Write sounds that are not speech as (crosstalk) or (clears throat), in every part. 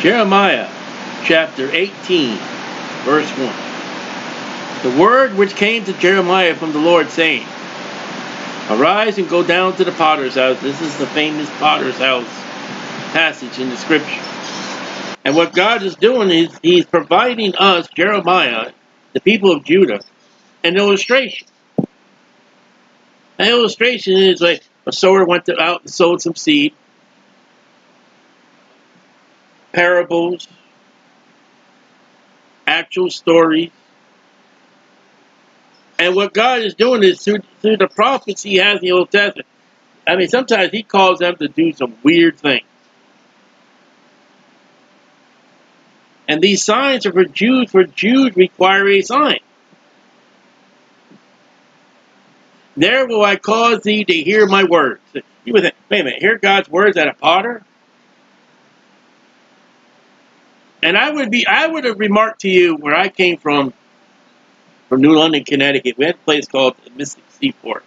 Jeremiah chapter 18, verse 1. The word which came to Jeremiah from the Lord, saying, Arise and go down to the potter's house. This is the famous potter's house passage in the scripture. And what God is doing is He's providing us, Jeremiah, the people of Judah, an illustration. An illustration is like a sower went out and sowed some seed. Parables, actual stories. And what God is doing is through, through the prophets He has in the Old Testament. I mean, sometimes He calls them to do some weird things. And these signs are for Jews, for Jews require a sign. There will I cause thee to hear my words. You would think, wait a minute, hear God's words at a potter? And I would be I would have remarked to you where I came from, from New London, Connecticut. We had a place called the Mystic Seaport.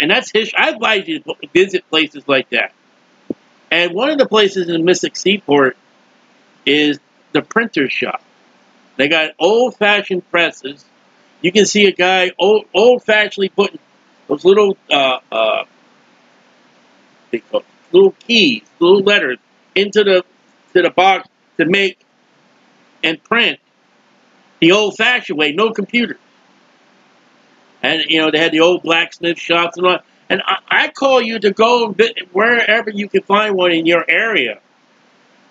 And that's history. I advise you to visit places like that. And one of the places in Mystic Seaport is the printer shop. They got old-fashioned presses you can see a guy old, old-fashionedly putting those little uh, uh, little keys, little letters into the to the box to make and print the old-fashioned way, no computers. And you know they had the old blacksmith shops and all. And I, I call you to go wherever you can find one in your area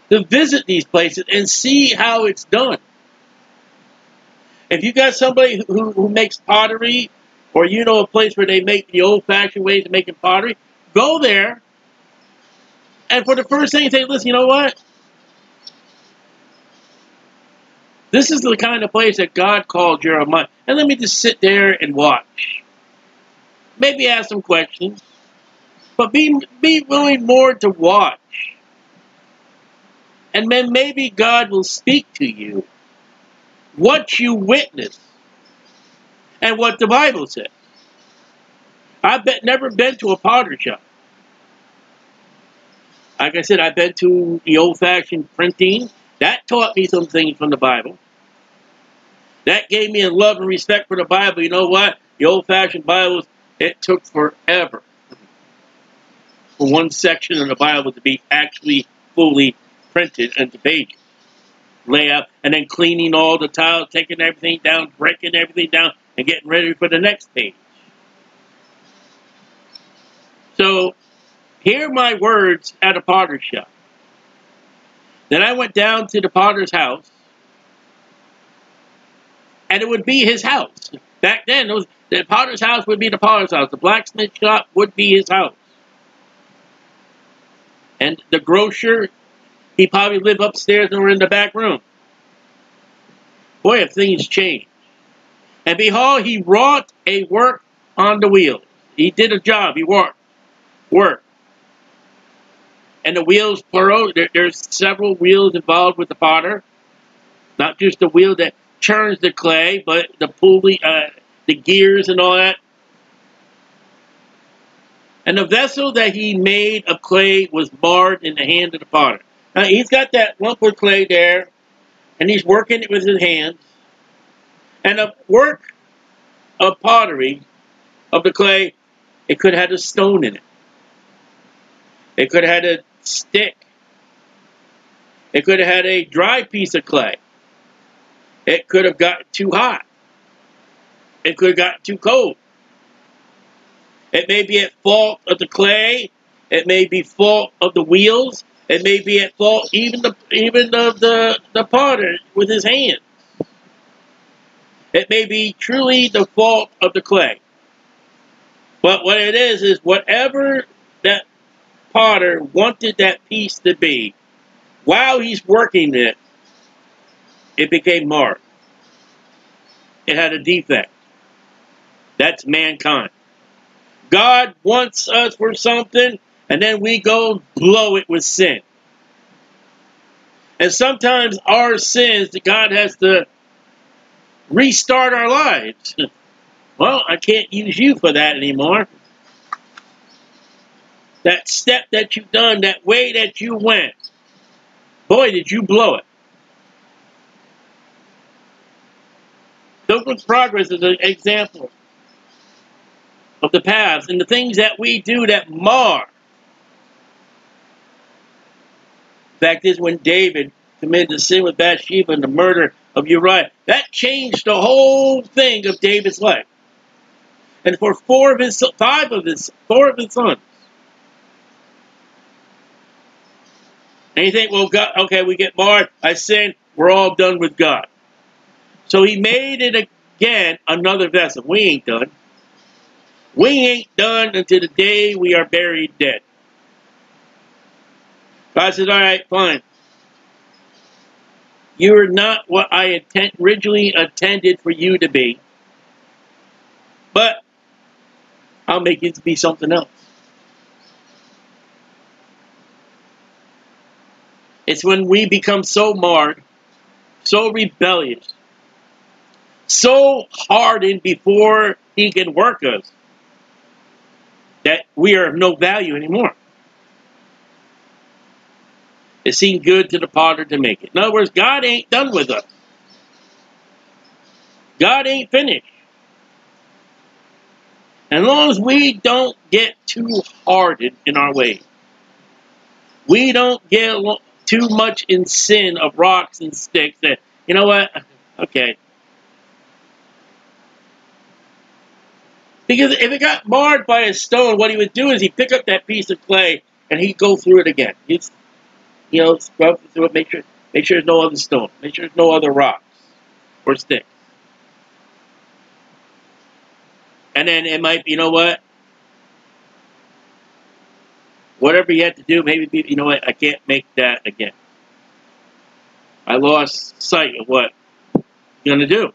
to visit these places and see how it's done. If you got somebody who, who makes pottery, or you know a place where they make the old-fashioned ways of making pottery, go there. And for the first thing, say, listen, you know what? This is the kind of place that God called Jeremiah. And let me just sit there and watch. Maybe ask some questions. But be, be willing more to watch. And then maybe God will speak to you what you witness and what the Bible says. I've been, never been to a potter shop. Like I said, I've been to the old-fashioned printing. That taught me some things from the Bible. That gave me a love and respect for the Bible. You know what? The old-fashioned Bibles, it took forever for one section of the Bible to be actually fully printed into pages layout, and then cleaning all the tiles, taking everything down, breaking everything down, and getting ready for the next page. So, hear my words at a potter's shop. Then I went down to the potter's house, and it would be his house. Back then, was, the potter's house would be the potter's house. The blacksmith shop would be his house. And the grocer he probably lived upstairs and were in the back room. Boy, have things changed. And behold, he wrought a work on the wheel. He did a job. He worked. Work. And the wheels, plural, there, there's several wheels involved with the potter. Not just the wheel that churns the clay, but the pulley, uh, the gears and all that. And the vessel that he made of clay was marred in the hand of the potter. Now he's got that lump of clay there, and he's working it with his hands. And the work of pottery, of the clay, it could have had a stone in it. It could have had a stick. It could have had a dry piece of clay. It could have got too hot. It could have got too cold. It may be at fault of the clay. It may be fault of the wheels. It may be at fault even the even of the, the potter with his hand. It may be truly the fault of the clay. But what it is is whatever potter wanted that piece to be, while he's working it, it became marred. It had a defect. That's mankind. God wants us for something, and then we go blow it with sin. And sometimes our sins, that God has to restart our lives. (laughs) Well, I can't use you for that anymore. That step that you've done, that way that you went, Boy, did you blow it. Pilgrim's Progress is an example of the past and the things that we do that mar. fact is, when David committed the sin with Bathsheba and the murder of Uriah, that changed the whole thing of David's life. And for four of his, five of his, four of his sons. And you think, well, God, okay, we get marred. I sin. We're all done with God. So he made it again another vessel. We ain't done. We ain't done until the day we are buried dead. God says, all right, fine. You are not what I intent, originally intended for you to be. But I'll make it to be something else. It's when we become so marred, so rebellious, so hardened before he can work us that we are of no value anymore. It seemed good to the potter to make it. In other words, God ain't done with us. God ain't finished. As long as we don't get too hardened in our ways, we don't get too much in sin of rocks and sticks that, you know what, okay. Because if it got marred by a stone, what he would do is he'd pick up that piece of clay and he'd go through it again. He'd you know, scrub through it, make sure make sure there's no other stone, make sure there's no other rocks or sticks. And then it might be, you know what? Whatever you had to do, maybe, you know what, I can't make that again. I lost sight of what I'm going to do.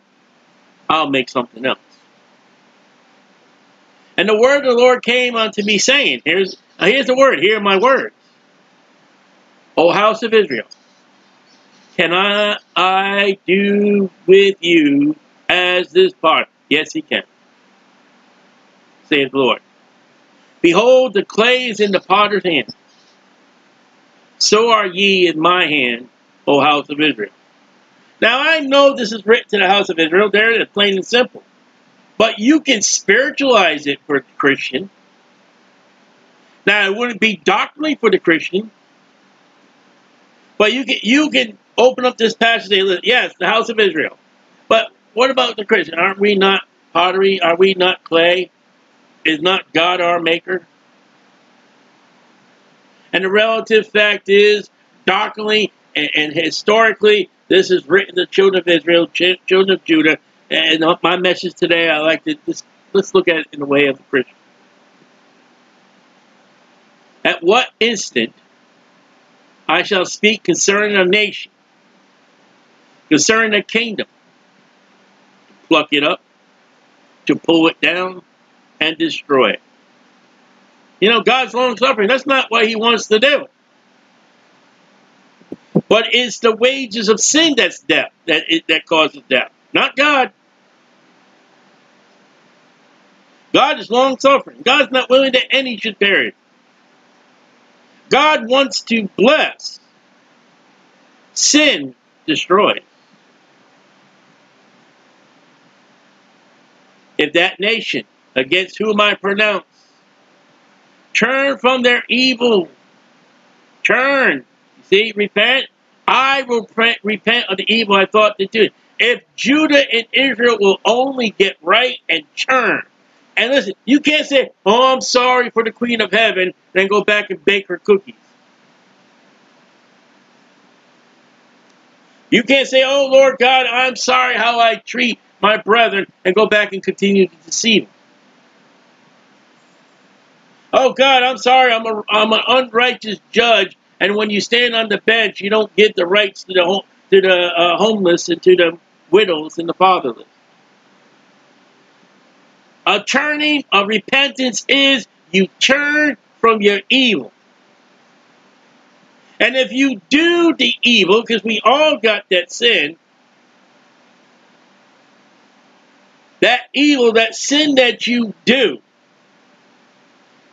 I'll make something else. And the word of the Lord came unto me, saying, Here's, here's the word, here are my words. O house of Israel, can I, I do with you as this part? Yes, he can, saith the Lord. Behold, the clay is in the potter's hand. So are ye in my hand, O house of Israel. Now, I know this is written to the house of Israel. There it is, plain and simple. But you can spiritualize it for the Christian. Now, it wouldn't be doctrinally for the Christian, but you can you can open up this passage and say, yes, the house of Israel. But what about the Christian? Aren't we not pottery? Are we not clay? Is not God our maker? And the relative fact is, doctrinally and, and historically, this is written to the children of Israel, ch children of Judah. And my message today, I like to just let's look at it in the way of the Christian. At what instant I shall speak concerning a nation, concerning a kingdom, to pluck it up, to pull it down, and destroy it. You know, God's long suffering, that's not what he wants to do. But it's the wages of sin that's death, that, that causes death, not God. God is long suffering. God's not willing that any should perish. God wants to bless. Sin destroys. If that nation against whom I pronounce turn from their evil, turn, see, repent, I will repent of the evil I thought to do. If Judah and Israel will only get right and turn, and listen, you can't say, oh, I'm sorry for the Queen of Heaven, and then go back and bake her cookies. You can't say, oh, Lord God, I'm sorry how I treat my brethren, and go back and continue to deceive them. Oh, God, I'm sorry, I'm, a, I'm an unrighteous judge, and when you stand on the bench, you don't give the rights to the, to the uh, homeless and to the widows and the fatherless. A turning of repentance is you turn from your evil. And if you do the evil, because we all got that sin, that evil, that sin that you do,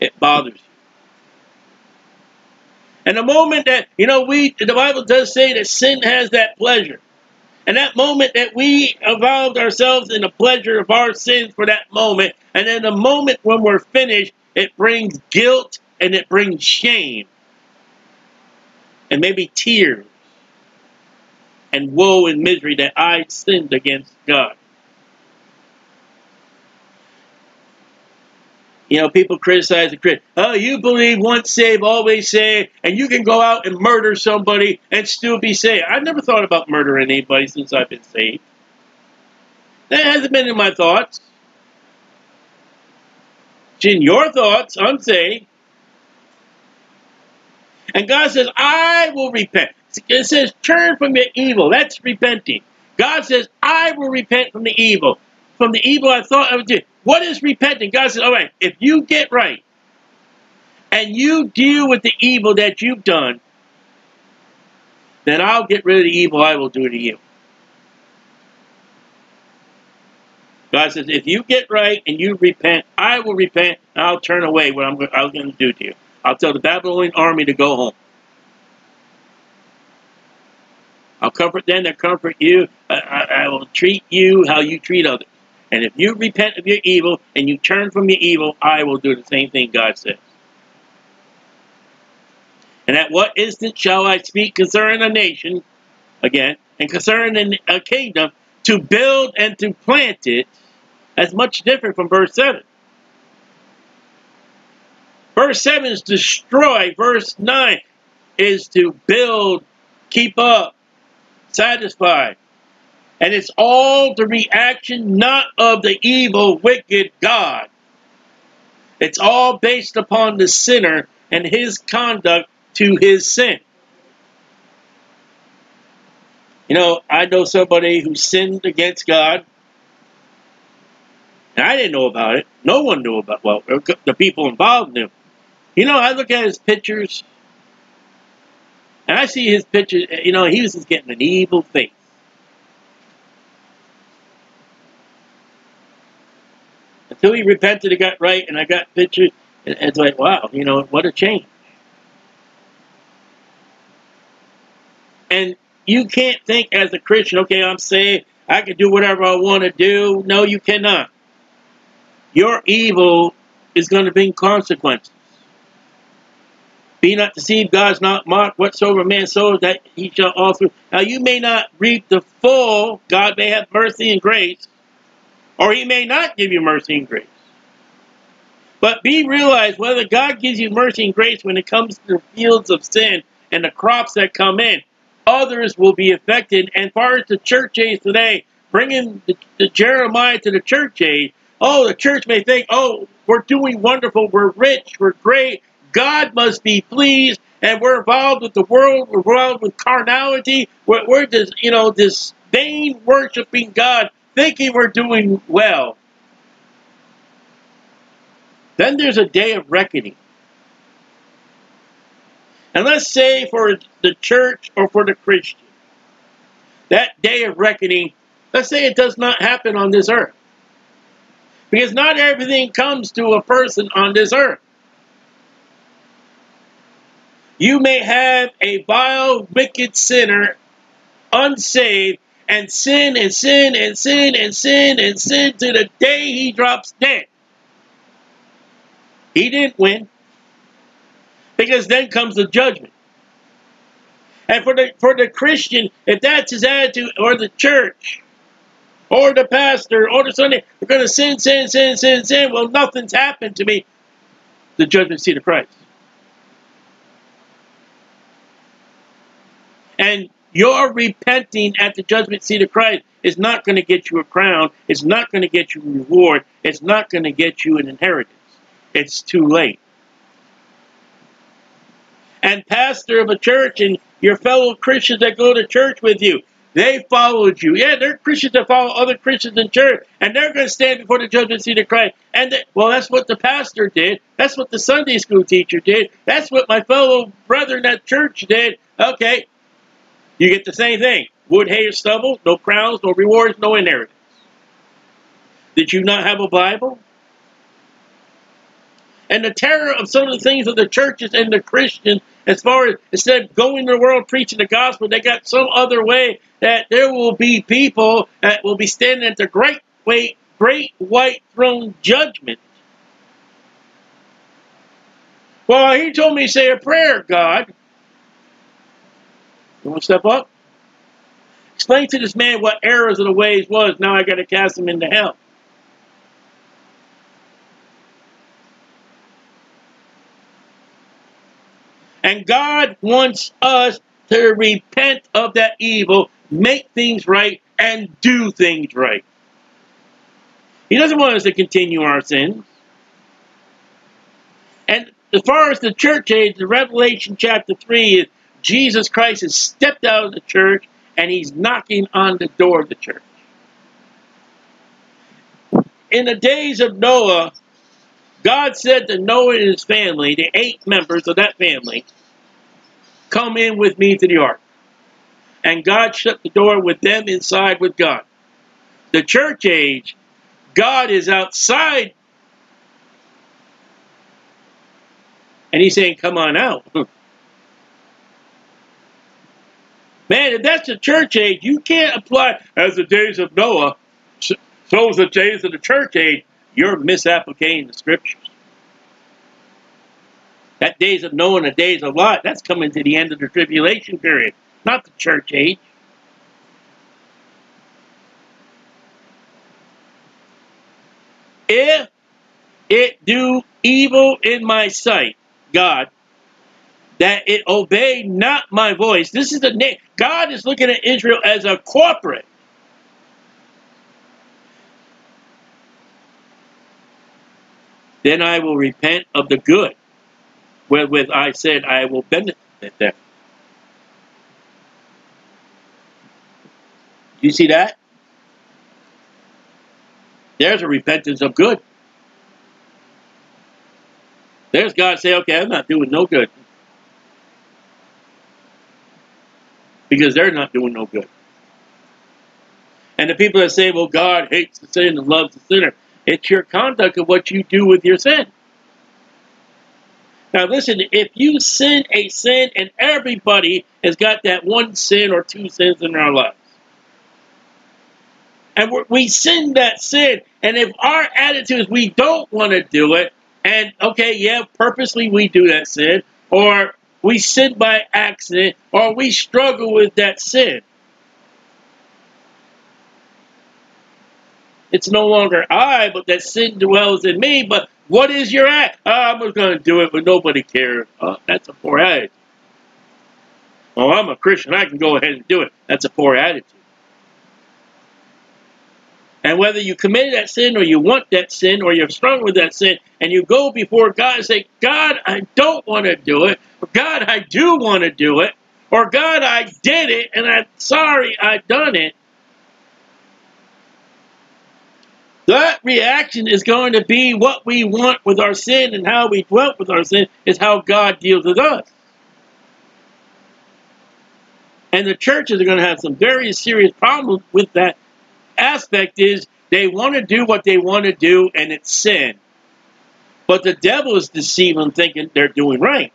it bothers you. And the moment that, you know, we, the Bible does say that sin has that pleasure. And that moment that we involved ourselves in the pleasure of our sins for that moment, and then the moment when we're finished, it brings guilt and it brings shame. And maybe tears and woe and misery that I sinned against God. You know, people criticize the Christian. Oh, you believe once saved, always saved, and you can go out and murder somebody and still be saved. I've never thought about murdering anybody since I've been saved. That hasn't been in my thoughts. It's in your thoughts, I'm saved. And God says, I will repent. It says, turn from your evil. That's repenting. God says, I will repent from the evil. From the evil I thought I would do. What is repenting? God says, all right, if you get right and you deal with the evil that you've done, then I'll get rid of the evil I will do to you. God says, if you get right and you repent, I will repent and I'll turn away what I'm, I'm going to do to you. I'll tell the Babylonian army to go home. I'll comfort them that comfort you. I, I, I will treat you how you treat others. And if you repent of your evil and you turn from your evil, I will do the same thing God says. And at what instant shall I speak concerning a nation, again, and concerning a kingdom, to build and to plant it, that's much different from verse 7. Verse 7 is destroy. Verse 9 is to build, keep up, satisfy. And it's all the reaction not of the evil, wicked God. It's all based upon the sinner and his conduct to his sin. You know, I know somebody who sinned against God. And I didn't know about it. No one knew about well, the people involved knew. You know, I look at his pictures, and I see his pictures. You know, he was just getting an evil face. Until he repented and got right, and I got pictures. And it's like, wow, you know, what a change. And you can't think as a Christian, okay, I'm saved, I can do whatever I want to do. No, you cannot. Your evil is going to bring consequences. Be not deceived, God's not mocked. Whatsoever man sows, that he shall also. Now, you may not reap the full. God may have mercy and grace. Or he may not give you mercy and grace. But be realized whether God gives you mercy and grace when it comes to the fields of sin and the crops that come in, others will be affected. And far as the church age today, bringing the, the Jeremiah to the church age, oh, the church may think, oh, we're doing wonderful, we're rich, we're great, God must be pleased, and we're involved with the world, we're involved with carnality, we're, we're just, you know, this vain worshiping God thinking we're doing well. Then there's a day of reckoning. And let's say for the church or for the Christian, that day of reckoning, let's say it does not happen on this earth. Because not everything comes to a person on this earth. You may have a vile, wicked sinner, unsaved, and sin and sin and sin and sin and sin to the day he drops dead. He didn't win. Because then comes the judgment. And for the for the Christian, if that's his attitude, or the church, or the pastor, or the Sunday, we're going to sin, sin, sin, sin, sin. Well, nothing's happened to me. The judgment seat of Christ. And your repenting at the judgment seat of Christ is not going to get you a crown. It's not going to get you a reward. It's not going to get you an inheritance. It's too late. And pastor of a church and your fellow Christians that go to church with you, they followed you. Yeah, they're Christians that follow other Christians in church, and they're going to stand before the judgment seat of Christ. And they, well, that's what the pastor did. That's what the Sunday school teacher did. That's what my fellow brethren at church did. Okay, you get the same thing. Wood, hay, or stubble, no crowns, no rewards, no inheritance. Did you not have a Bible? And the terror of some of the things of the churches and the Christians as far as instead of going to the world preaching the gospel, they got some other way that there will be people that will be standing at the great white, great white throne judgment. Well, he told me to say a prayer, God. You want to step up? Explain to this man what errors of the ways was. Now I got to cast him into hell. And God wants us to repent of that evil, make things right, and do things right. He doesn't want us to continue our sins. And as far as the church age, the Revelation chapter 3 is Jesus Christ has stepped out of the church and he's knocking on the door of the church. In the days of Noah, God said to Noah and his family, the eight members of that family, come in with me to the ark. And God shut the door with them inside with God. The church age, God is outside. And he's saying, come on out. (laughs) Man, if that's the church age, you can't apply as the days of Noah, so is the days of the church age. You're misapplicating the scriptures. That days of Noah and the days of Lot, that's coming to the end of the tribulation period, not the church age. If it do evil in my sight, God, that it obey not my voice. This is the name. God is looking at Israel as a corporate. Then I will repent of the good wherewith I said I will benefit them. You see that? There's a repentance of good. There's God say, okay, I'm not doing no good. Because they're not doing no good. And the people that say, well, God hates the sin and loves the sinner, it's your conduct of what you do with your sin. Now, listen, if you sin a sin, and everybody has got that one sin or two sins in our lives, and we sin that sin, and if our attitude is we don't want to do it, and okay, yeah, purposely we do that sin, or we sin by accident, or we struggle with that sin. It's no longer I, but that sin dwells in me. But what is your act? Oh, I'm going to do it, but nobody cares. Oh, that's a poor attitude. Oh, I'm a Christian. I can go ahead and do it. That's a poor attitude. And whether you committed that sin or you want that sin or you're strong with that sin and you go before God and say, God, I don't want to do it. Or God, I do want to do it. Or God, I did it and I'm sorry I've done it. That reaction is going to be what we want with our sin and how we dwelt with our sin is how God deals with us. And the churches are going to have some very serious problems with that aspect is they want to do what they want to do and it's sin. But the devil is deceiving thinking they're doing right.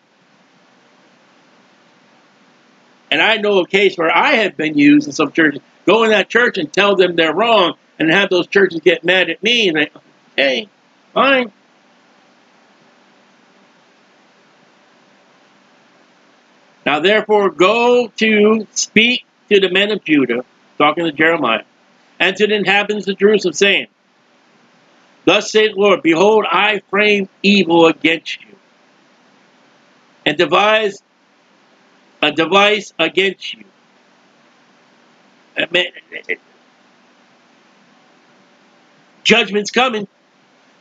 And I know a case where I have been used in some churches. Go in that church and tell them they're wrong and have those churches get mad at me and they, okay, fine. Now therefore go to speak to the men of Judah, talking to Jeremiah, and to the inhabitants of Jerusalem, saying, Thus saith the Lord, Behold, I frame evil against you, and devise a device against you. Judgment's coming.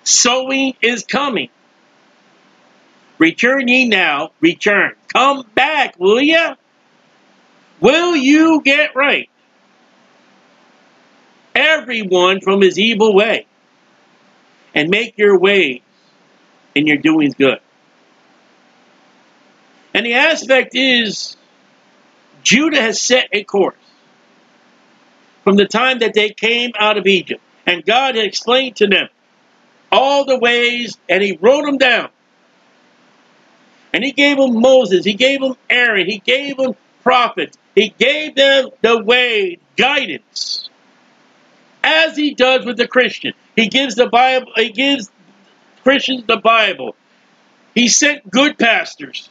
Sowing is coming. Return ye now, return. Come back, will you? Will you get right? Everyone from his evil way and make your ways and your doings good. And the aspect is Judah has set a course from the time that they came out of Egypt. And God had explained to them all the ways, and he wrote them down. And he gave them Moses, he gave them Aaron, he gave them prophets, he gave them the way, guidance. As he does with the Christian. He gives the Bible, he gives Christians the Bible. He sent good pastors.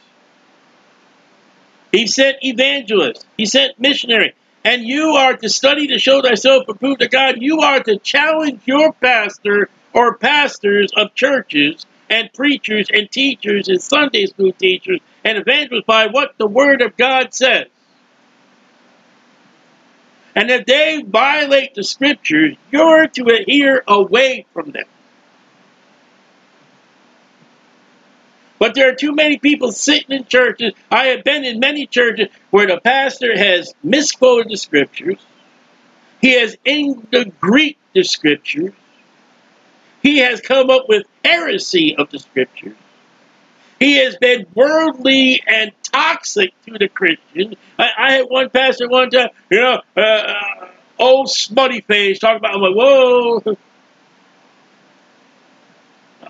He sent evangelists. He sent missionaries. And you are to study to show thyself approved to God. You are to challenge your pastor or pastors of churches and preachers and teachers and Sunday school teachers and evangelists by what the Word of God says. And if they violate the Scriptures, you're to adhere away from them. But there are too many people sitting in churches. I have been in many churches where the pastor has misquoted the scriptures. He has in the Greek the scriptures. He has come up with heresy of the scriptures. He has been worldly and toxic to the Christian. I, I had one pastor one time, you know, uh, uh old smutty face, talking about, I'm like, whoa.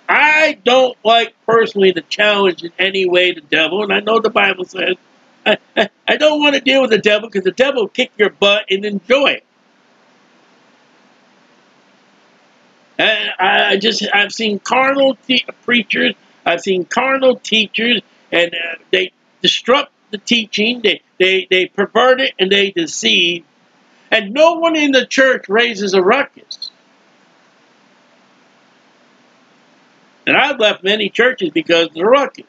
I don't like personally to challenge in any way the devil, and I know the Bible says I, I, don't want to deal with the devil because the devil will kick your butt and enjoy it. And I just I've seen carnal preachers, I've seen carnal teachers, and uh, they disrupt the teaching, they, they they pervert it, and they deceive, and no one in the church raises a ruckus. And I've left many churches because of the ruckus.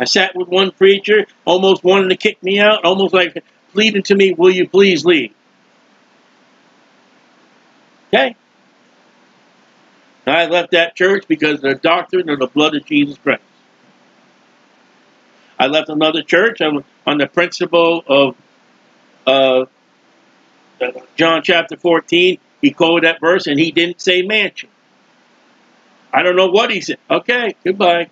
I sat with one preacher, almost wanting to kick me out, almost like pleading to me, will you please leave? Okay. I left that church because of the doctrine of the blood of Jesus Christ. I left another church on, on the principle of uh, John chapter 14. He quoted that verse and he didn't say mansion. I don't know what he said. Okay, goodbye.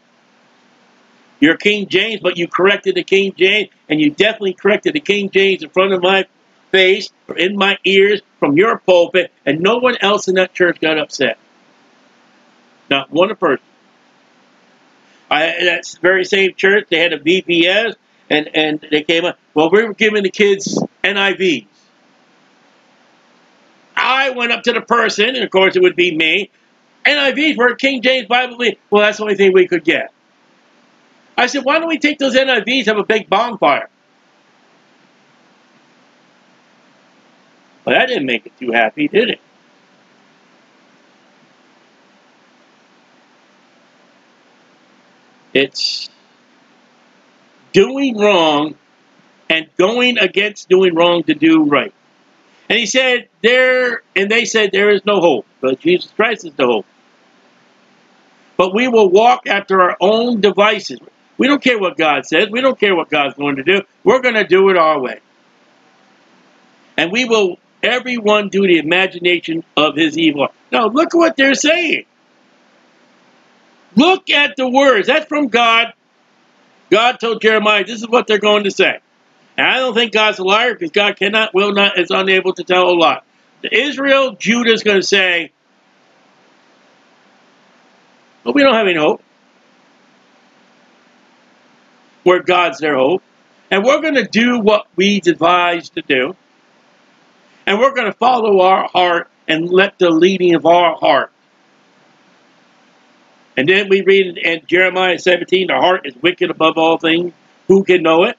You're King James, but you corrected the King James, and you definitely corrected the King James in front of my face or in my ears from your pulpit, and no one else in that church got upset. Not one person. I, that very same church, they had a VBS, and, and they came up, well, we were giving the kids NIVs. I went up to the person, and of course it would be me, NIVs for King James Bible. Well, that's the only thing we could get. I said, why don't we take those NIVs have a big bonfire? Well, that didn't make it too happy, did it? It's doing wrong and going against doing wrong to do right. And he said, there, and they said, there is no hope, but Jesus Christ is the hope but we will walk after our own devices. We don't care what God says. We don't care what God's going to do. We're going to do it our way. And we will, everyone, do the imagination of his evil. Now, look what they're saying. Look at the words. That's from God. God told Jeremiah, this is what they're going to say. And I don't think God's a liar because God cannot, will not, is unable to tell a lie. Israel, Judah is going to say, but we don't have any hope. Where God's their hope. And we're going to do what we devised to do. And we're going to follow our heart and let the leading of our heart. And then we read in Jeremiah 17, the heart is wicked above all things. Who can know it?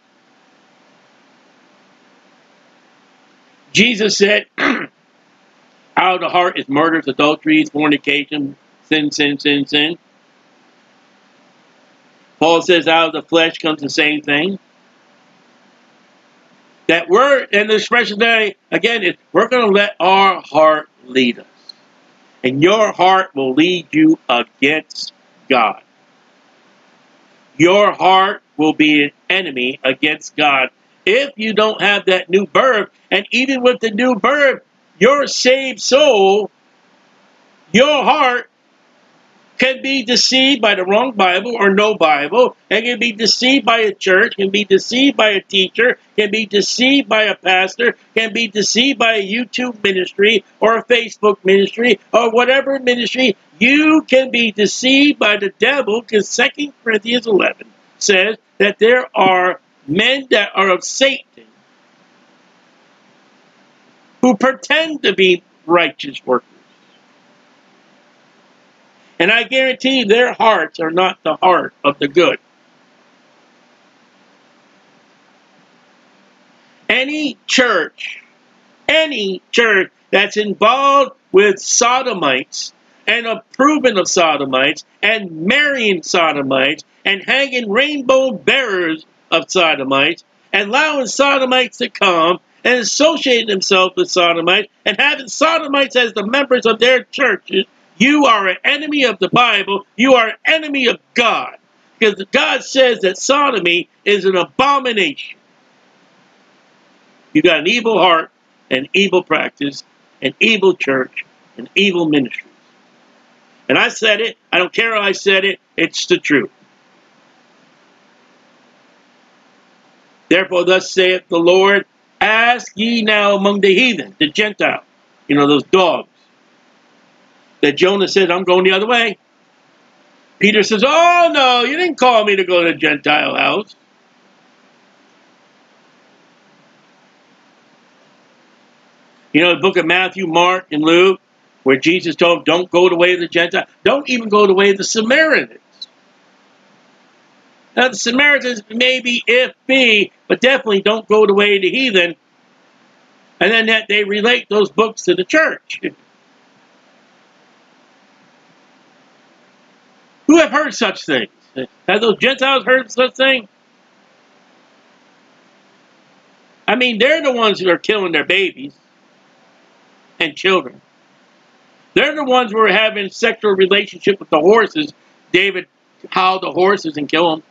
Jesus said, (clears throat) out of the heart is murders, adulteries, fornication, Sin, sin, sin, sin. Paul says out of the flesh comes the same thing. That word and the expression today, again, is we're going to let our heart lead us. And your heart will lead you against God. Your heart will be an enemy against God if you don't have that new birth. And even with the new birth, your saved soul, your heart can be deceived by the wrong Bible or no Bible, and can be deceived by a church, can be deceived by a teacher, can be deceived by a pastor, can be deceived by a YouTube ministry or a Facebook ministry or whatever ministry. You can be deceived by the devil because 2 Corinthians 11 says that there are men that are of Satan who pretend to be righteous workers. And I guarantee their hearts are not the heart of the good. Any church, any church that's involved with sodomites and approving of sodomites and marrying sodomites and hanging rainbow bearers of sodomites and allowing sodomites to come and associating themselves with sodomites and having sodomites as the members of their churches you are an enemy of the Bible. You are an enemy of God. Because God says that sodomy is an abomination. You've got an evil heart, an evil practice, an evil church, an evil ministries. And I said it. I don't care how I said it. It's the truth. Therefore, thus saith the Lord, ask ye now among the heathen, the Gentiles, you know, those dogs that Jonah said, I'm going the other way. Peter says, Oh, no, you didn't call me to go to the Gentile house. You know, the book of Matthew, Mark, and Luke, where Jesus told don't go the way of the Gentile. Don't even go the way of the Samaritans. Now, the Samaritans, maybe, if be, but definitely don't go the way of the heathen. And then that they relate those books to the church. (laughs) Who have heard such things? Have those Gentiles heard such things? I mean, they're the ones that are killing their babies and children. They're the ones who are having sexual relationship with the horses. David howled the horses and kill them.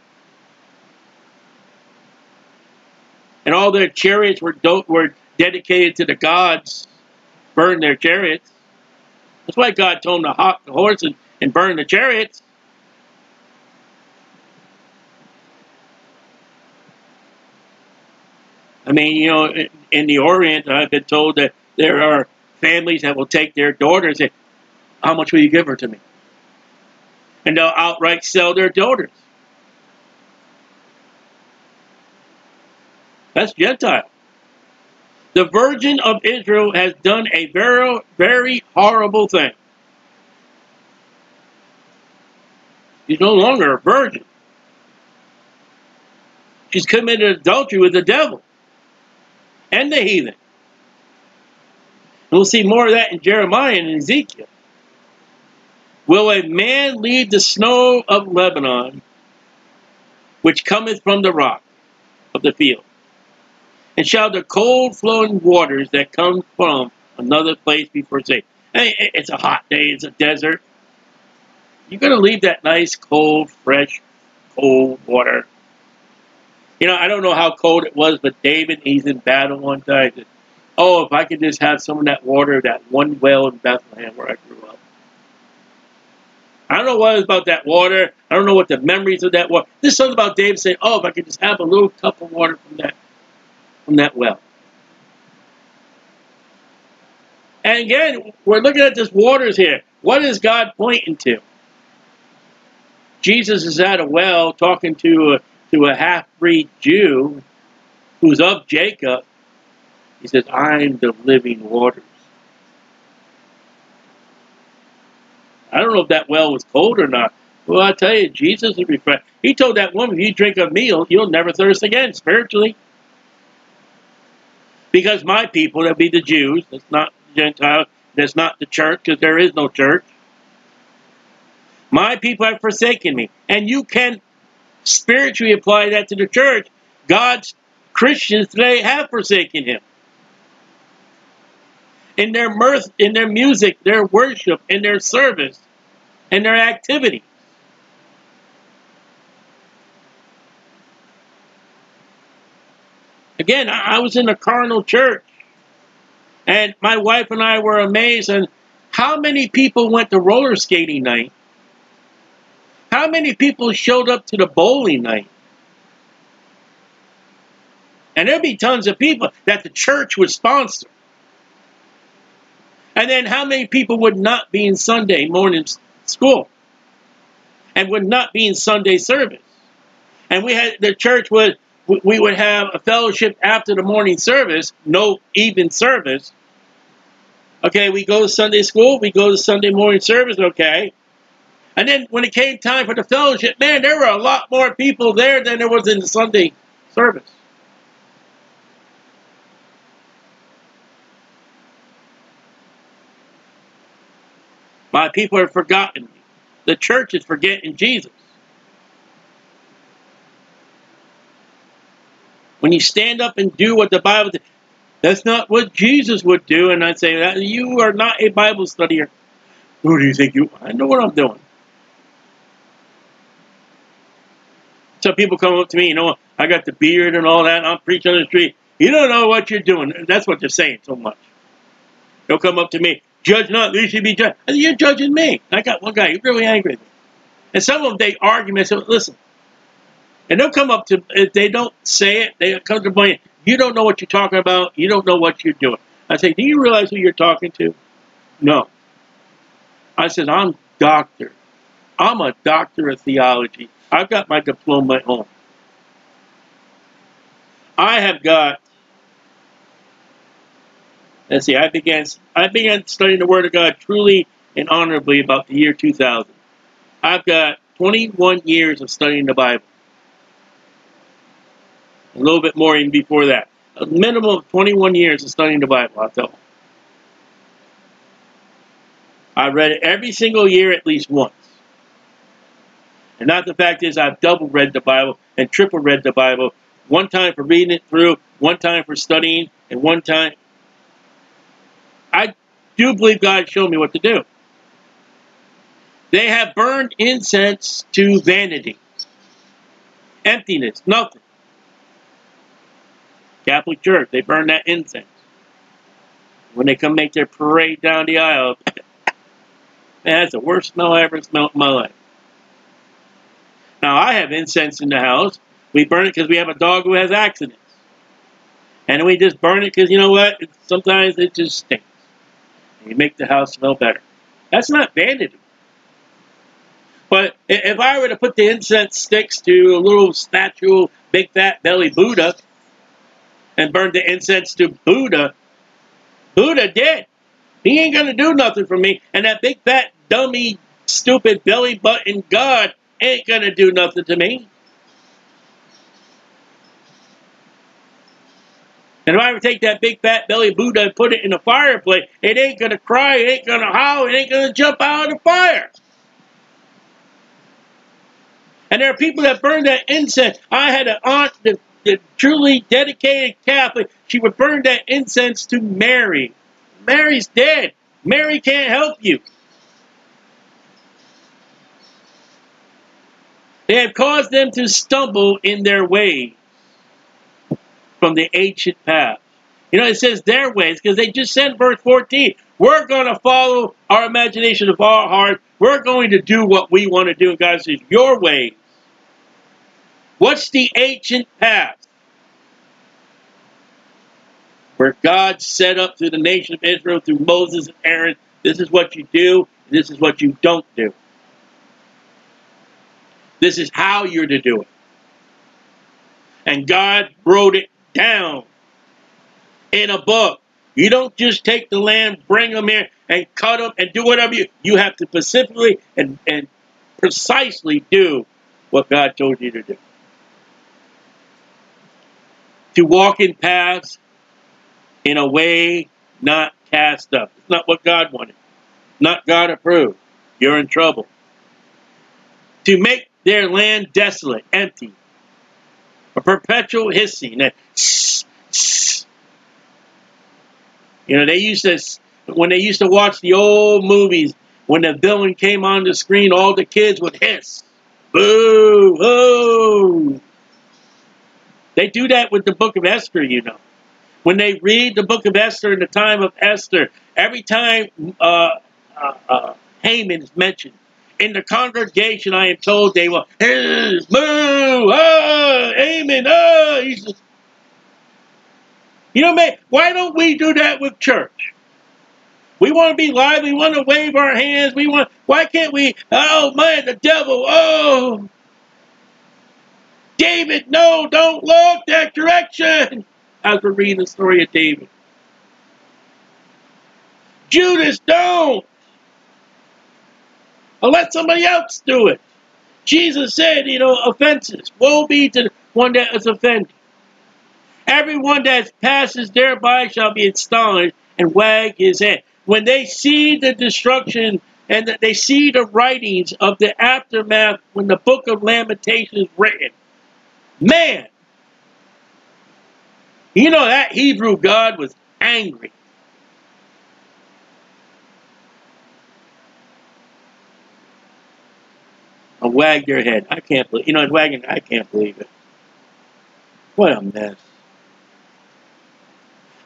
And all their chariots were, were dedicated to the gods, burn their chariots. That's why God told them to hawk the horses and burn the chariots. I mean, you know, in the Orient, I've been told that there are families that will take their daughters and say, how much will you give her to me? And they'll outright sell their daughters. That's Gentile. The Virgin of Israel has done a very, very horrible thing. She's no longer a virgin. She's committed adultery with the devil and the heathen. We'll see more of that in Jeremiah and Ezekiel. Will a man leave the snow of Lebanon, which cometh from the rock of the field? And shall the cold flowing waters that come from another place be forsaken? Hey, it's a hot day, it's a desert. You're going to leave that nice, cold, fresh, cold water you know, I don't know how cold it was, but David, he's in battle one time. Said, oh, if I could just have some of that water, that one well in Bethlehem where I grew up. I don't know what about that water. I don't know what the memories of that water. There's something about David saying, oh, if I could just have a little cup of water from that, from that well. And again, we're looking at this waters here. What is God pointing to? Jesus is at a well talking to a to a half-breed Jew who's of Jacob, he says, I'm the living waters. I don't know if that well was cold or not. Well, I tell you, Jesus is refreshed. He told that woman, if you drink a meal, you'll never thirst again spiritually. Because my people, that be the Jews, that's not Gentiles, that's not the church, because there is no church. My people have forsaken me. And you can spiritually apply that to the church, God's Christians today have forsaken him. In their mirth, in their music, their worship, in their service, and their activity. Again, I was in a carnal church, and my wife and I were amazed on how many people went to roller skating night How many people showed up to the bowling night? And there'd be tons of people that the church would sponsor. And then how many people would not be in Sunday morning school? And would not be in Sunday service? And we had the church would we would have a fellowship after the morning service, no even service. Okay, we go to Sunday school, we go to Sunday morning service, okay. And then when it came time for the fellowship, man, there were a lot more people there than there was in the Sunday service. My people have forgotten me. The church is forgetting Jesus. When you stand up and do what the Bible that's not what Jesus would do. And I'd say, you are not a Bible studier. Who do you think you I know what I'm doing. Some people come up to me, you know, I got the beard and all that, and I'm preaching on the street. You don't know what you're doing. That's what they're saying so much. They'll come up to me, judge not, you should be judged. You're judging me. I got one guy, he's really angry at me. And some of them, they argue and say, listen, and they'll come up to, if they don't say it, they come to point, you don't know what you're talking about, you don't know what you're doing. I say, do you realize who you're talking to? No. I said, I'm doctor. I'm a doctor of theology. I've got my diploma at home. I have got let's see, I began I began studying the Word of God truly and honorably about the year 2000. I've got 21 years of studying the Bible. A little bit more even before that. A minimum of 21 years of studying the Bible, I'll tell. I read it every single year at least once. And not the fact is I've double read the Bible and triple read the Bible. One time for reading it through, one time for studying, and one time. I do believe God showed me what to do. They have burned incense to vanity, emptiness, nothing. Catholic Church, they burn that incense. When they come make their parade down the aisle, (laughs) man, that's the worst smell I ever smelled in my life. Now, I have incense in the house. We burn it because we have a dog who has accidents. And we just burn it because, you know what? Sometimes it just stinks. You make the house smell better. That's not vanity. But if I were to put the incense sticks to a little statue, big fat belly Buddha, and burn the incense to Buddha, Buddha did. He ain't going to do nothing for me. And that big fat dummy, stupid belly button God ain't going to do nothing to me. And if I ever take that big fat belly Buddha and put it in the fireplace, it ain't going to cry, it ain't going to howl, it ain't going to jump out of the fire. And there are people that burn that incense. I had an aunt that, that truly dedicated Catholic. She would burn that incense to Mary. Mary's dead. Mary can't help you. They have caused them to stumble in their way from the ancient path. You know, it says their ways because they just said verse 14, we're going to follow our imagination of our heart. We're going to do what we want to do. And God says, your ways. What's the ancient path? Where God set up through the nation of Israel, through Moses and Aaron, this is what you do, this is what you don't do. This is how you're to do it. And God wrote it down in a book. You don't just take the land, bring them here, and cut them and do whatever you. You have to specifically and, and precisely do what God told you to do. To walk in paths in a way not cast up. It's not what God wanted. Not God approved. You're in trouble. To make their land desolate, empty. A perpetual hissing. That you know, they used to, when they used to watch the old movies, when the villain came on the screen, all the kids would hiss. Boo! Boo! They do that with the book of Esther, you know. When they read the book of Esther in the time of Esther, every time uh, uh, uh, Haman is mentioned, in the congregation, I am told they will, hey, moo, ah, amen, ah. You know, man, why don't we do that with church? We want to be live. We want to wave our hands. We want. Why can't we? Oh man, the devil. Oh, David, no, don't look that direction. As we're reading the story of David, Judas, don't. Or let somebody else do it. Jesus said, you know, offenses. Woe be to one that is offended. Everyone that passes thereby shall be astonished and wag his head. When they see the destruction and that they see the writings of the aftermath when the book of Lamentations is written, man, you know that Hebrew God was angry. And wag their head. I can't believe, you know, wagging, I can't believe it. What a mess.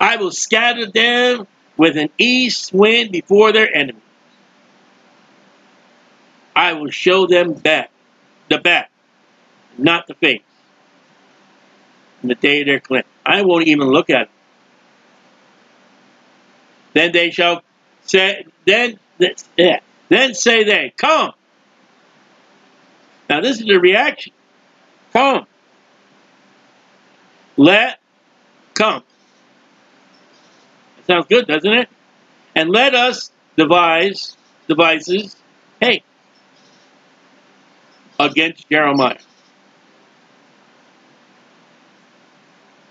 I will scatter them with an east wind before their enemies. I will show them back, the back, not the face. In the day of their calamity. I won't even look at them. Then they shall say, then, yeah, then say they, come, now, this is a reaction. Come. Let come. That sounds good, doesn't it? And let us devise devices, hey, against Jeremiah.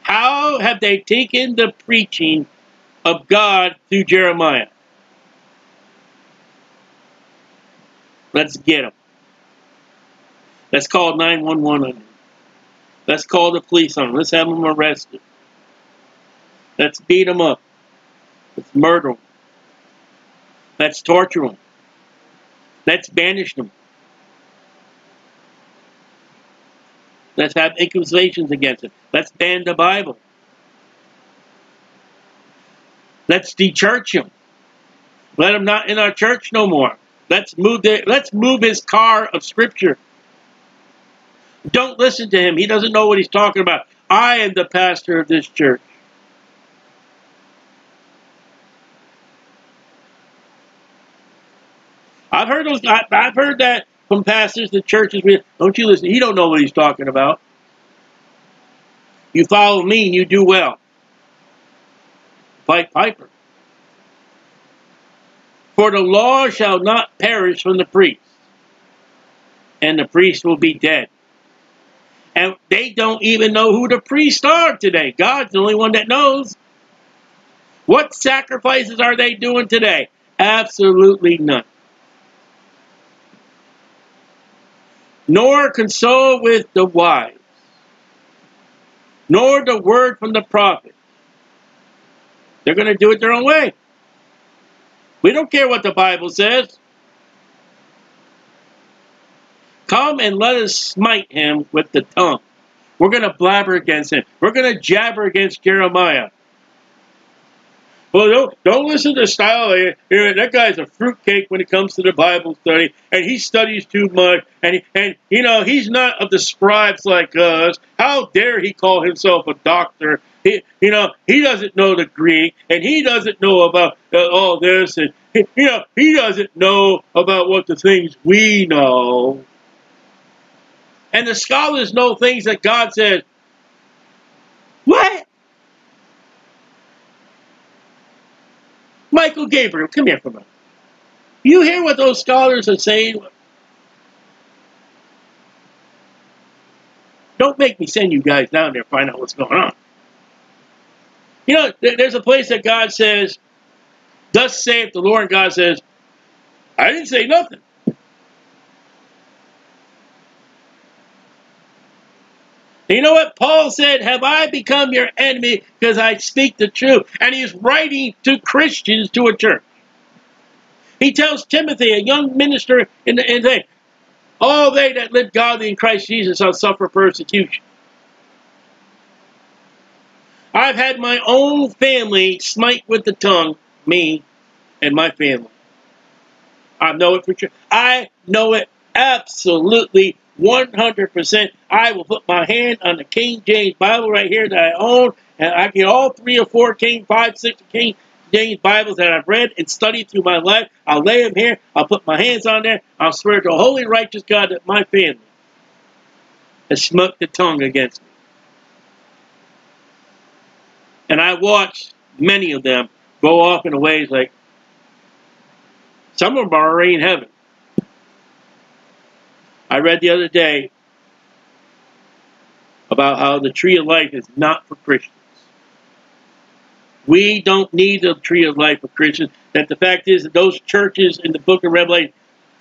How have they taken the preaching of God through Jeremiah? Let's get them. Let's call 911 on him. Let's call the police on him. Let's have him arrested. Let's beat him up. Let's murder him. Let's torture him. Let's banish him. Let's have accusations against him. Let's ban the Bible. Let's de-church him. Let him not in our church no more. Let's move the, let's move his car of scripture don't listen to him. He doesn't know what he's talking about. I am the pastor of this church. I've heard those. I've heard that from pastors, the churches. Don't you listen? He don't know what he's talking about. You follow me, and you do well. Like Piper. For the law shall not perish from the priest, and the priest will be dead. And they don't even know who the priests are today. God's the only one that knows. What sacrifices are they doing today? Absolutely none. Nor console with the wise, nor the word from the prophet. They're going to do it their own way. We don't care what the Bible says. Come and let us smite him with the tongue. We're going to blabber against him. We're going to jabber against Jeremiah. Well, don't, don't listen to style. That guy's a fruitcake when it comes to the Bible study, and he studies too much. And and you know he's not of the scribes like us. How dare he call himself a doctor? He, you know, he doesn't know the Greek, and he doesn't know about uh, all this, and you know, he doesn't know about what the things we know. And the scholars know things that God said. What? Michael Gabriel, come here for a minute. You hear what those scholars are saying? Don't make me send you guys down there find out what's going on. You know, there's a place that God says, Thus saith the Lord, and God says, I didn't say nothing. You know what? Paul said, Have I become your enemy because I speak the truth? And he's writing to Christians to a church. He tells Timothy, a young minister in the end, all they that live godly in Christ Jesus shall suffer persecution. I've had my own family smite with the tongue, me and my family. I know it for sure. I know it absolutely 100%. I will put my hand on the King James Bible right here that I own, and I get all three or four King, five, six King James Bibles that I've read and studied through my life. I'll lay them here. I'll put my hands on there. I'll swear to a holy, righteous God that my family has smoked the tongue against me. And I watched many of them go off in a ways like some of them are already in heaven. I read the other day about how the tree of life is not for Christians. We don't need the tree of life for Christians. That the fact is that those churches in the book of Revelation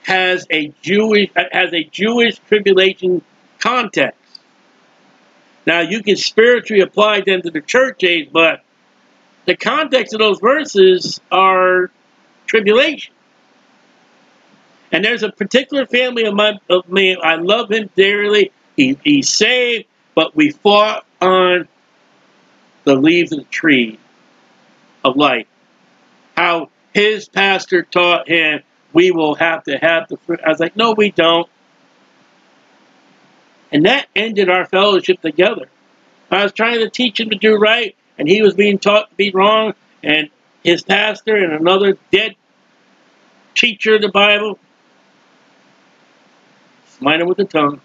has a Jewish has a Jewish tribulation context. Now you can spiritually apply them to the church age, but the context of those verses are tribulation. And there's a particular family of, my, of me. I love him dearly. He, he's saved, but we fought on the leaves of the tree of life. How his pastor taught him, we will have to have the fruit. I was like, no, we don't. And that ended our fellowship together. I was trying to teach him to do right, and he was being taught to be wrong, and his pastor and another dead teacher of the Bible Him with the tongue.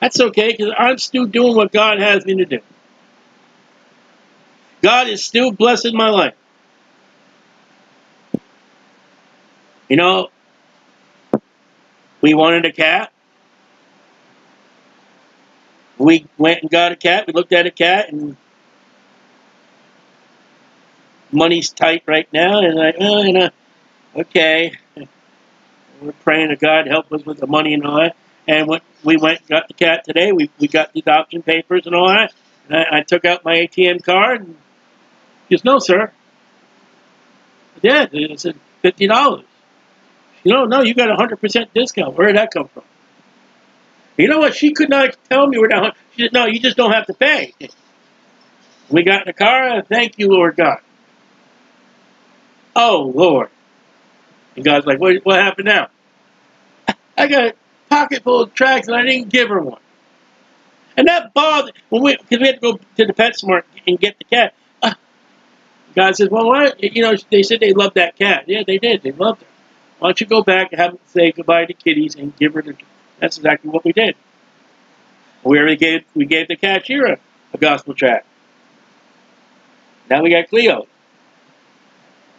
That's okay, because I'm still doing what God has me to do. God is still blessing my life. You know, we wanted a cat. We went and got a cat. We looked at a cat, and money's tight right now. And like, oh, you know, okay, we're praying to God help us with the money and all that. And we went and got the cat today, we, we got the adoption papers and all that. And I, I took out my ATM card and goes, no, sir. I did. It said $50. You know, no, you got a 100% discount. Where did that come from? You know what? She could not tell me where that. She said, no, you just don't have to pay. We got in the car. Thank you, Lord God. Oh, Lord. And God's like, what, what happened now? I got a pocket full of tracts and I didn't give her one. And that bothered, when we, because we had to go to the PetSmart and get the cat. Uh, God says, well, why, you know, they said they loved that cat. Yeah, they did. They loved her. Why don't you go back and have them say goodbye to kitties and give her the, that's exactly what we did. We already gave, we gave the cashier a, a gospel tract. Now we got Cleo.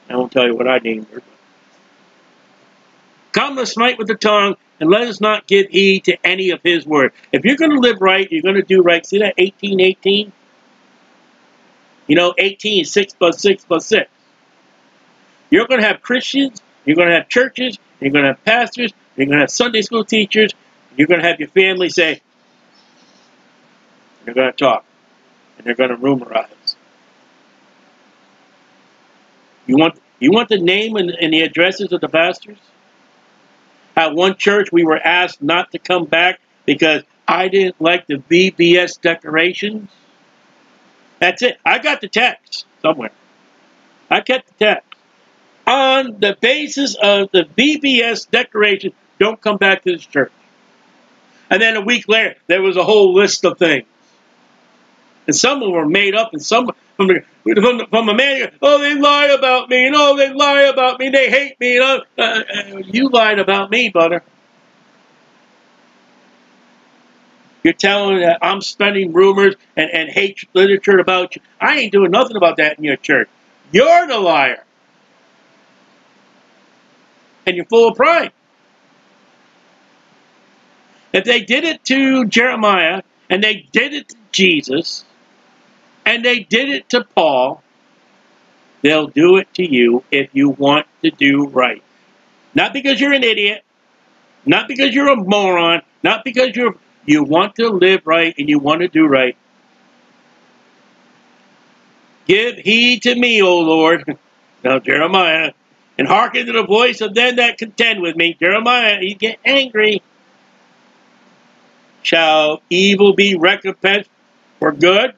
I won't tell you what I named her. Come to smite with the tongue, and let us not give heed to any of his word. If you're going to live right, you're going to do right. See that 18, 18? You know, 18 is 6 plus 6 plus 6. You're going to have Christians, you're going to have churches, you're going to have pastors, you're going to have Sunday school teachers, you're going to have your family say, they're going to talk, and they're going to rumorize. You want, you want the name and, and the addresses of the pastors? At one church, we were asked not to come back because I didn't like the VBS decorations. That's it. I got the text somewhere. I kept the text. On the basis of the VBS decoration, don't come back to this church. And then a week later, there was a whole list of things. And some of them were made up, and some from the, from, the, from a man, oh, they lie about me, and oh, they lie about me, they hate me. And, oh, uh, uh, you lied about me, brother. You're telling that I'm spending rumors and, and hate literature about you. I ain't doing nothing about that in your church. You're the liar. And you're full of pride. If they did it to Jeremiah and they did it to Jesus, and they did it to Paul. They'll do it to you if you want to do right. Not because you're an idiot, not because you're a moron, not because you're you want to live right and you want to do right. Give heed to me, O Lord. (laughs) Now Jeremiah, and hearken to the voice of them that contend with me. Jeremiah, you get angry. Shall evil be recompensed for good?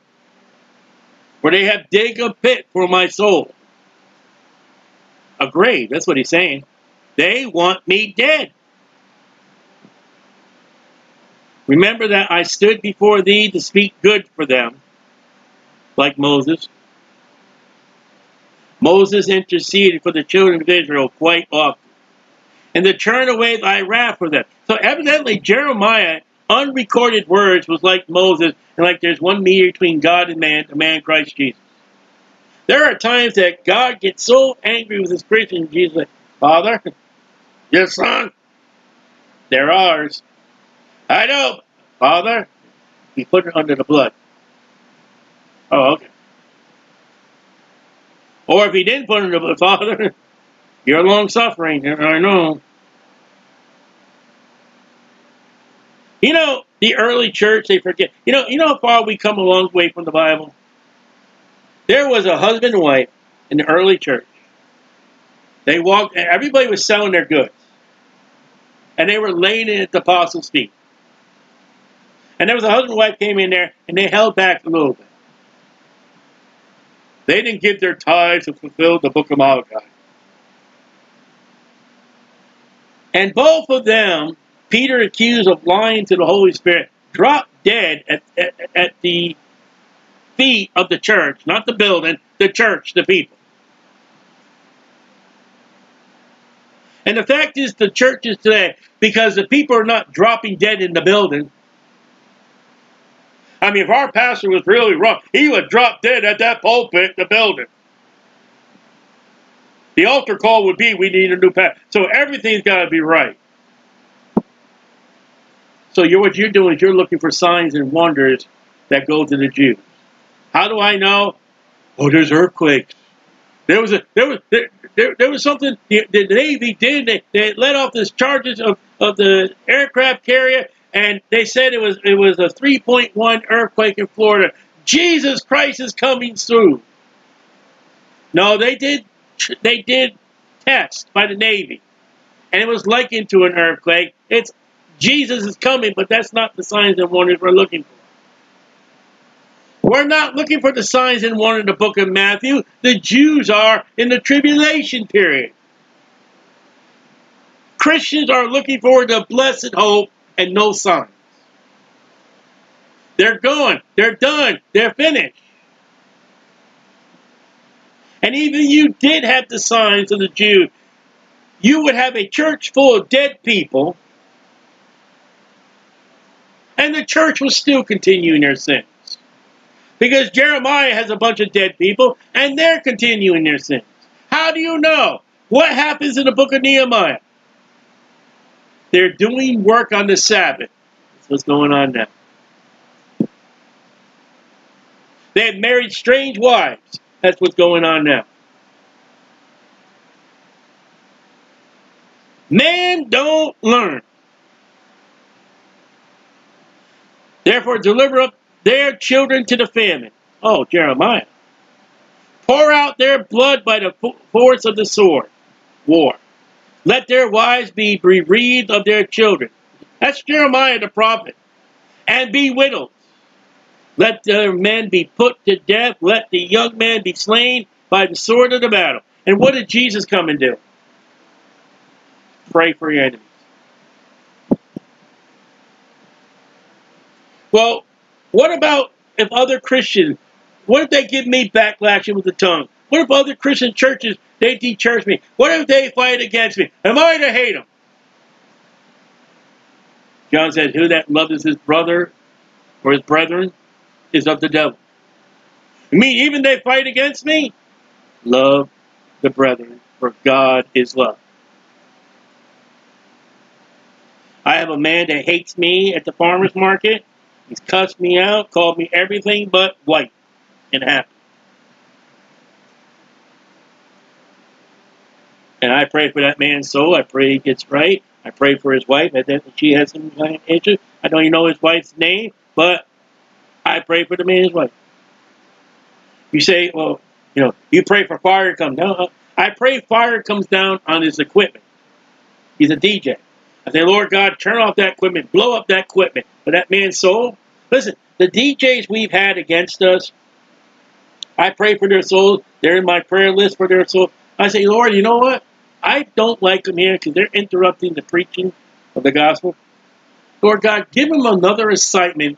For they have dig a pit for my soul. a grave. That's what he's saying. They want me dead. Remember that I stood before thee to speak good for them, like Moses. Moses interceded for the children of Israel quite often, and to turn away thy wrath for them. So evidently Jeremiah, unrecorded words, was like Moses, and like there's one mediator between God and man, the man Christ Jesus. There are times that God gets so angry with his Christians, Jesus like, Father, your son, they're ours. I know, Father. He put it under the blood. Oh, okay. Or if he didn't put it under the blood, (laughs) Father, you're long suffering. (laughs) I know. You know, the early church, they forget. You know, you know how far we come a long way from the Bible? There was a husband and wife in the early church. They walked, everybody was selling their goods. And they were laying it at the apostles' feet. And there was a husband and wife came in there, and they held back a little bit. They didn't give their tithes to fulfill the book of Malachi. And both of them, Peter accused of lying to the Holy Spirit, dropped dead at, at, at the feet of the church, not the building, the church, the people. And the fact is, the churches today, because the people are not dropping dead in the building. I mean, if our pastor was really wrong, he would drop dead at that pulpit, the building. The altar call would be, we need a new pastor. So everything's got to be right. So you're, what you're doing is you're looking for signs and wonders that go to the Jews. How do I know? Oh, there's earthquakes. There was a there was there, there, there was something the, the, Navy did. They, they let off this charges of, of the aircraft carrier, and they said it was it was a 3.1 earthquake in Florida. Jesus Christ is coming through. No, they did they did test by the Navy, and it was likened to an earthquake. It's Jesus is coming, but that's not the signs and wonders we're looking for. We're not looking for the signs and wonders in the book of Matthew. The Jews are in the tribulation period. Christians are looking for the blessed hope and no signs. They're gone. They're done. They're finished. And even you did have the signs of the Jew, you would have a church full of dead people, and the church was still continuing their sins. Because Jeremiah has a bunch of dead people and they're continuing their sins. How do you know? What happens in the book of Nehemiah? They're doing work on the Sabbath. That's what's going on now. They have married strange wives. That's what's going on now. Man don't learn. Therefore, deliver up their children to the famine. Oh, Jeremiah. Pour out their blood by the force of the sword. War. Let their wives be bereaved of their children. That's Jeremiah the prophet. And be widows. Let their men be put to death. Let the young man be slain by the sword of the battle. And what did Jesus come and do? Pray for your enemies. Well, what about if other Christians, what if they give me backlash with the tongue? What if other Christian churches, they de-church me? What if they fight against me? Am I to hate them? John said, who that loves his brother or his brethren is of the devil. I mean, even they fight against me? Love the brethren, for God is love. I have a man that hates me at the farmer's market. He's cussed me out, called me everything but white and happy. And I pray for that man's soul. I pray he gets right. I pray for his wife. I think she has some kind of issue. I don't even know his wife's name, but I pray for the man's wife. You say, well, you know, you pray for fire to come down. I pray fire comes down on his equipment. He's a DJ. I say, Lord God, turn off that equipment, blow up that equipment for that man's soul. Listen, the DJs we've had against us, I pray for their souls. They're in my prayer list for their soul. I say, Lord, you know what? I don't like them here because they're interrupting the preaching of the gospel. Lord God, give them another assignment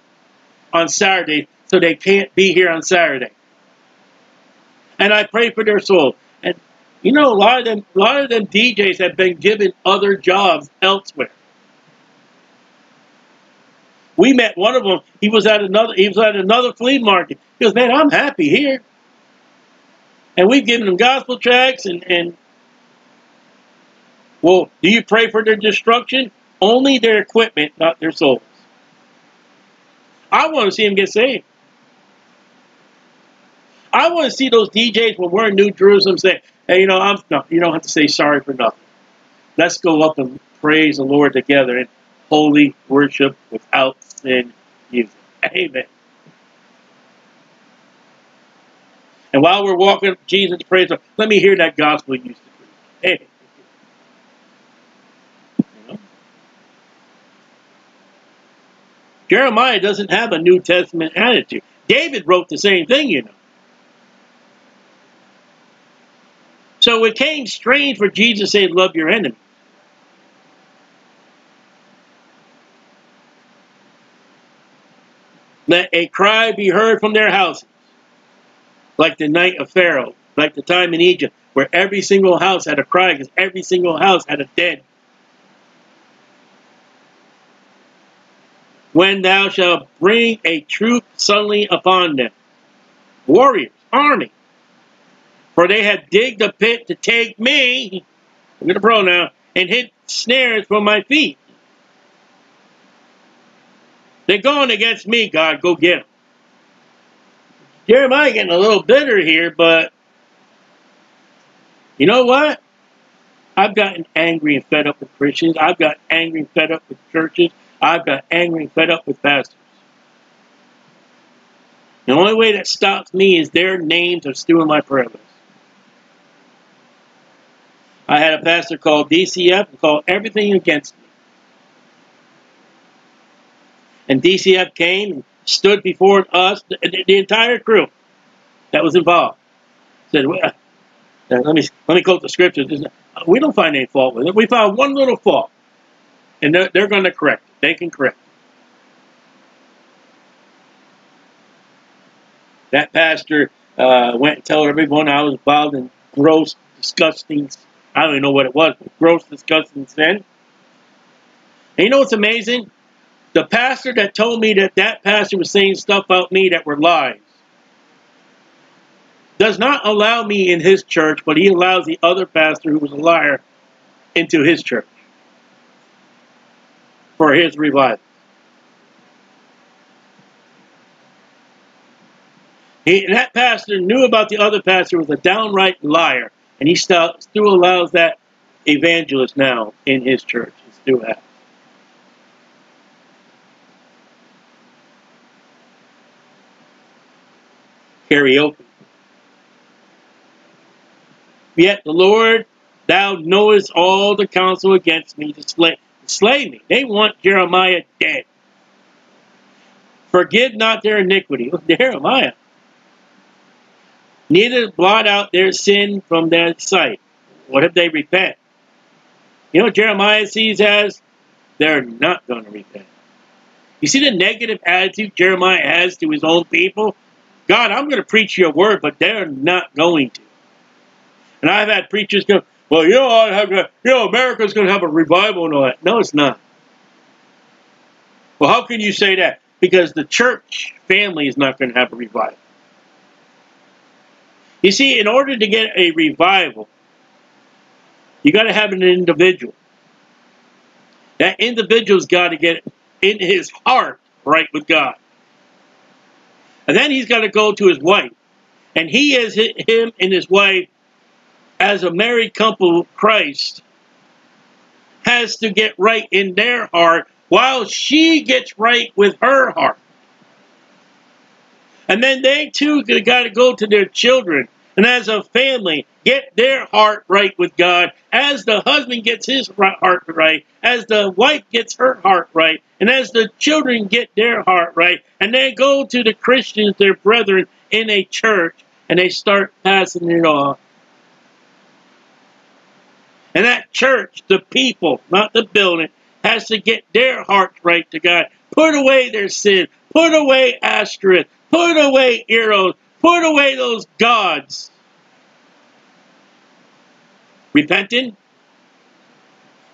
on Saturday so they can't be here on Saturday. And I pray for their soul. And you know, a lot of them, a lot of them DJs have been given other jobs elsewhere. We met one of them. He was at another. He was at another flea market. He goes, "Man, I'm happy here." And we've given them gospel tracts and and. Well, do you pray for their destruction? Only their equipment, not their souls. I want to see them get saved. I want to see those DJs when we're in New Jerusalem say, "Hey, you know, I'm no, you don't have to say sorry for nothing. Let's go up and praise the Lord together in holy worship without sin music." Amen. And while we're walking Jesus praise let me hear that gospel you used to preach. Hey. Jeremiah doesn't have a New Testament attitude. David wrote the same thing, you know. So it came strange for Jesus to say, love your enemy. Let a cry be heard from their houses, like the night of Pharaoh, like the time in Egypt, where every single house had a cry because every single house had a dead. When thou shalt bring a troop suddenly upon them, warriors, army, for they have digged a pit to take me, look at the pronoun, and hit snares for my feet. They're going against me, God. Go get them. Jeremiah getting a little bitter here, but you know what? I've gotten angry and fed up with Christians. I've got angry and fed up with churches. I've got angry and fed up with pastors. The only way that stops me is their names are still in my prayer list. I had a pastor called DCF and called everything against me. And DCF came and stood before us, the, the entire crew that was involved. Said, well, uh, let me let me quote the scripture. We don't find any fault with it. We found one little fault, and they're, they're going to correct it. They can correct it. That pastor uh, went and told everyone I was involved in gross, disgusting I don't even know what it was. Gross, disgusting sin. And you know what's amazing? The pastor that told me that that pastor was saying stuff about me that were lies does not allow me in his church, but he allows the other pastor who was a liar into his church for his revival. He, that pastor knew about the other pastor was a downright liar and he still, still allows that evangelist now in his church. He still has. Karaoke. Yet the Lord, thou knowest all the counsel against me to slay, to slay me. They want Jeremiah dead. Forgive not their iniquity. Jeremiah neither blot out their sin from their sight. What if they repent? You know what Jeremiah sees as? They're not going to repent. You see the negative attitude Jeremiah has to his own people? God, I'm going to preach your word, but they're not going to. And I've had preachers go, well, you know, I have, you know, America's going to have a revival and all that. No, it's not. Well, how can you say that? Because the church family is not going to have a revival. You see, in order to get a revival, you got to have an individual. That individual's got to get in his heart right with God. And then he's got to go to his wife. And he is him and his wife as a married couple Christ has to get right in their heart while she gets right with her heart. And then they too got to go to their children and as a family get their heart right with God, as the husband gets his heart right, as the wife gets her heart right, and as the children get their heart right, and they go to the Christians, their brethren in a church, and they start passing it off. And that church, the people, not the building, has to get their hearts right to God. Put away their sin. Put away Ashtoreth. Put away Eros. Put away those gods. Repenting?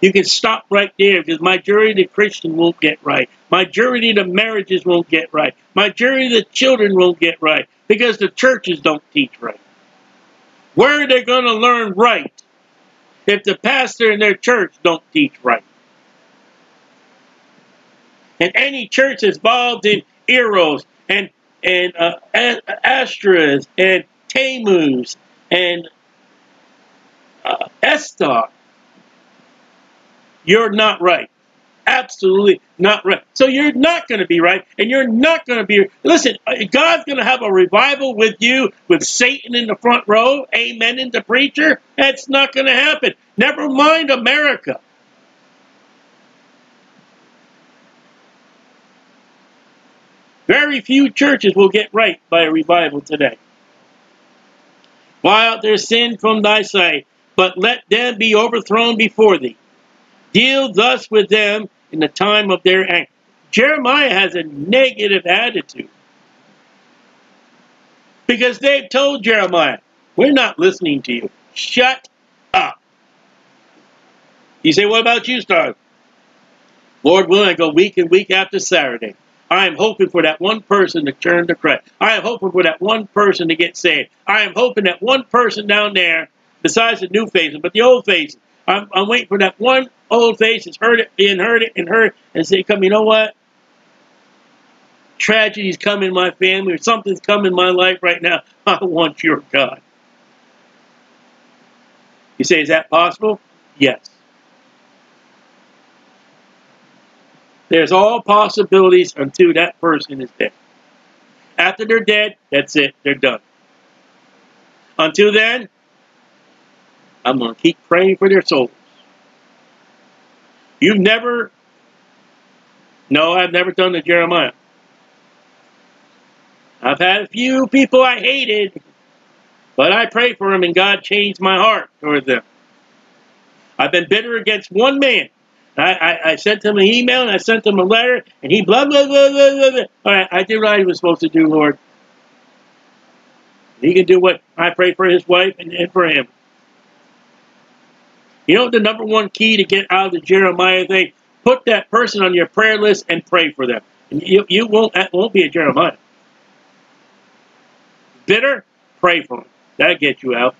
You can stop right there because majority of the Christian won't get right. Majority of the marriages won't get right. Majority of the children won't get right because the churches don't teach right. Where are they going to learn right if the pastor in their church don't teach right? And any church involved in Eros and and uh, Ashtoreth and Tammuz and uh, Esther you're not right. Absolutely not right. So you're not going to be right, and you're not going to be. Listen, uh, God's going to have a revival with you, with Satan in the front row, amen, in the preacher. That's not going to happen. Never mind America. Very few churches will get right by a revival today. Why out their sin from thy sight, but let them be overthrown before thee. Deal thus with them in the time of their anger. Jeremiah has a negative attitude. Because they've told Jeremiah, we're not listening to you. Shut up. You say, what about you, Star? Lord willing, I go week and week after Saturday. I am hoping for that one person to turn to Christ. I am hoping for that one person to get saved. I am hoping that one person down there, besides the new faces, but the old faces, I'm, I'm waiting for that one old face that's heard it, being heard it and heard, it and say, come, you know what? Tragedy's come in my family, or something's come in my life right now. (laughs) I want your God. You say, is that possible? Yes. There's all possibilities until that person is dead. After they're dead, that's it. They're done. Until then, I'm going to keep praying for their souls. You've never, no, I've never done the Jeremiah. I've had a few people I hated, but I prayed for them and God changed my heart toward them. I've been bitter against one man. I, I, I, sent him an email and I sent him a letter and he blah, blah, blah, blah, blah, blah. All right, I did what I was supposed to do, Lord. He can do what I pray for his wife and, and for him. You know the number one key to get out of the Jeremiah thing? Put that person on your prayer list and pray for them. You, you won't, that won't be a Jeremiah. Bitter? Pray for them. That'll get you out.